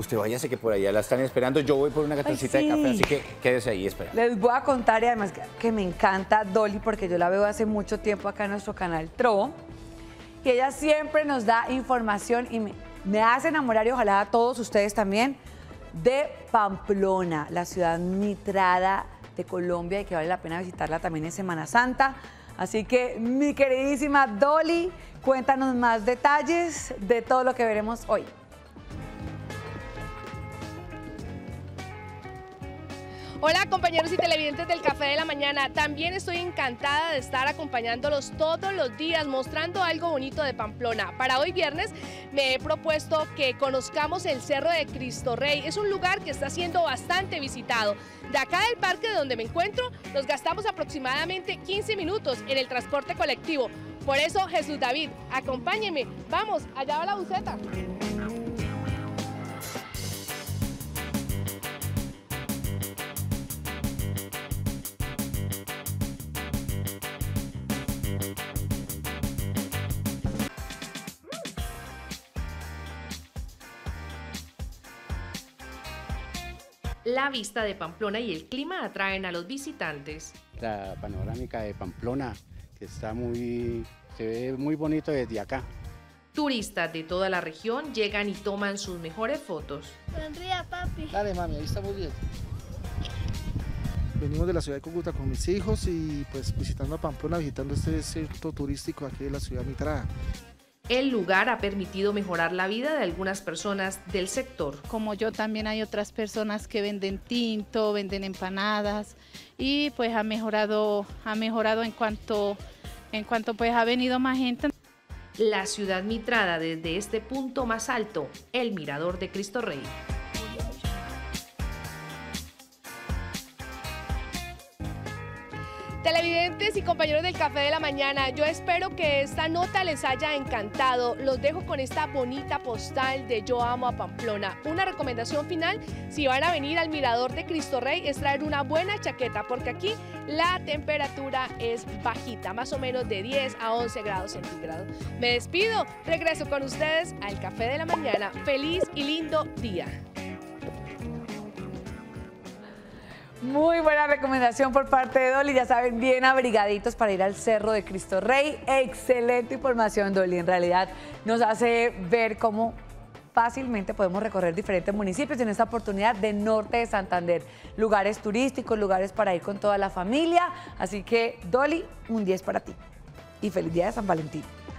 Usted váyase que por allá la están esperando. Yo voy por una gatoncita Ay, de café, sí. así que quédese ahí esperando. Les voy a contar y además que, me encanta Dolly porque yo la veo hace mucho tiempo acá en nuestro canal Tro. Y ella siempre nos da información y me, me hace enamorar y ojalá a todos ustedes también de Pamplona, la ciudad mitrada de Colombia y que vale la pena visitarla también en Semana Santa. Así que mi queridísima Dolly, cuéntanos más detalles de todo lo que veremos hoy. Hola compañeros y televidentes del Café de la Mañana, también estoy encantada de estar acompañándolos todos los días mostrando algo bonito de Pamplona. Para hoy viernes me he propuesto que conozcamos el Cerro de Cristo Rey, es un lugar que está siendo bastante visitado. De acá del parque de donde me encuentro nos gastamos aproximadamente 15 minutos en el transporte colectivo. Por eso Jesús David, acompáñeme, vamos, allá va la buceta. La vista de Pamplona y el clima atraen a los visitantes. la panorámica de Pamplona, que está muy, se ve muy bonito desde acá. Turistas de toda la región llegan y toman sus mejores fotos. Sonría, papi. Dale, mami, ahí estamos bien. Venimos de la ciudad de Cúcuta con mis hijos y pues visitando a Pamplona, visitando este centro turístico aquí de la ciudad mitrada. El lugar ha permitido mejorar la vida de algunas personas del sector. como yo también hay otras personas que venden tinto, venden empanadas y pues ha mejorado, ha mejorado en cuanto, en cuanto pues ha venido más gente. La ciudad mitrada desde este punto más alto, el Mirador de Cristo Rey. Televidentes y compañeros del Café de la Mañana, yo espero que esta nota les haya encantado. Los dejo con esta bonita postal de Yo Amo a Pamplona. Una recomendación final, si van a venir al Mirador de Cristo Rey, es traer una buena chaqueta, porque aquí la temperatura es bajita, más o menos de 10 a 11 grados centígrados. Me despido, regreso con ustedes al Café de la Mañana. Feliz y lindo día. Muy buena recomendación por parte de Dolly. Ya saben, bien abrigaditos para ir al Cerro de Cristo Rey. Excelente información, Dolly. En realidad nos hace ver cómo fácilmente podemos recorrer diferentes municipios en esta oportunidad de norte de Santander. Lugares turísticos, lugares para ir con toda la familia. Así que, Dolly, un 10 para ti. Y feliz día de San Valentín.